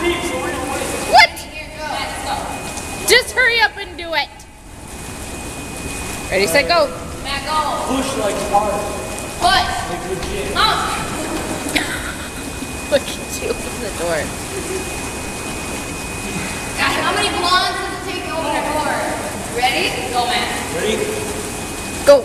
What? Just hurry up and do it. Ready, set, go. Matt, go. Push like hard. What? Like Look at you open the door. God, how many blondes does it take to open a door? Ready? Go, Matt. Ready? Go.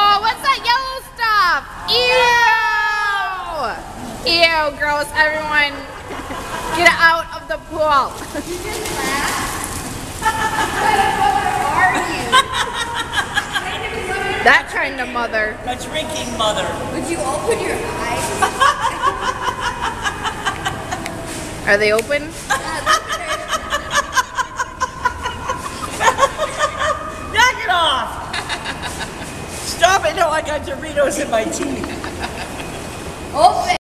Ew! Ew, gross. Everyone, get out of the pool. You just laugh? that kind of mother. A drinking mother. Would you open your eyes? Are they open? Knock it off! Stop it! No, I got Doritos in my teeth. Open.